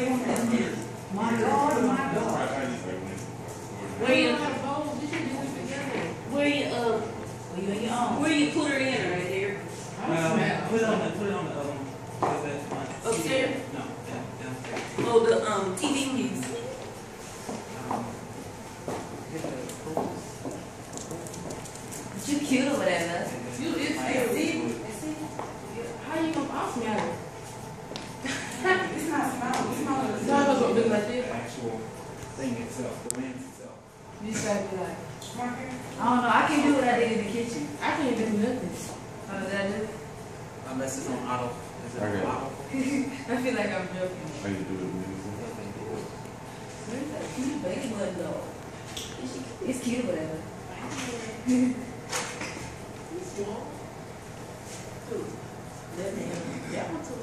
My God, my God. Where you where you where you put her in right there? Um, put it on the put it on the um upstairs? No, down, downstairs. Oh the um TV news. But you cute or whatever. You is cute. thing itself, the lens itself. You just gotta be like, I don't know, I can't do what I did in the kitchen. I can't do nothing. Oh, How does that look? Unless it's on auto. Is it okay. on auto? I feel like I'm joking. I can do it music. Where's that cute baby button though? It's cute, whatever. it's small. Two. That one too.